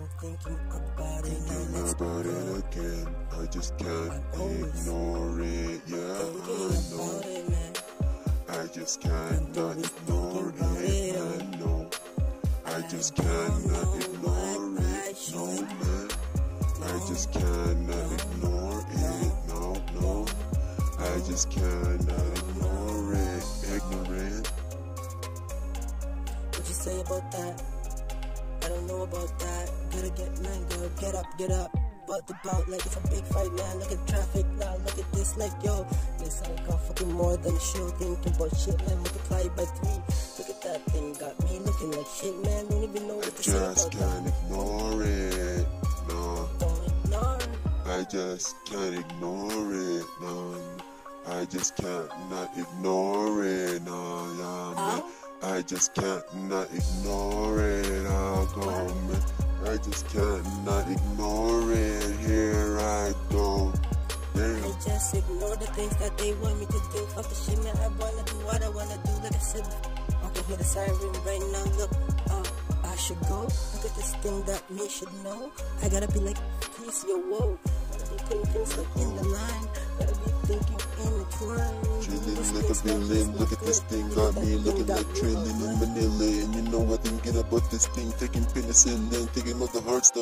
I'm thinking about it. Thinking about it again. I just can't I'm ignore it. Yeah, I know. it. I just cannot ignore it. it, I know. I just cannot ignore it. No, man. I just cannot ignore it. No, no. I just cannot ignore it. Ignorant. What you say about that? I don't know about that. Get man, girl, get up, get up. But the bout like it's a big fight, man. Look at traffic now, look at this, like yo. This I got fucking more than a show. Thinking about shit, man. Multiply by three. Look at that thing, got me looking like shit, man. Don't even know I what to say just can't ignore it. No. Don't ignore. I just can't ignore it, no. I just can't not ignore it, no, yeah, man. I just can't not ignore it, I'll go. I just can't ignore it, here I go. Damn. I just ignore the things that they want me to do. Fuck the shit, man. I wanna do what I wanna do. Like I said, I can hear the siren right now. Look, uh, I should go. Look at this thing that me should know. I gotta be like, peace, yo, whoa. Gotta be putting things like in the line. Chillin' like a villain, look at this thing got me. Looking like trailing in Manila And you know I didn't get about this thing, taking penicillin, thinking about the hard stuff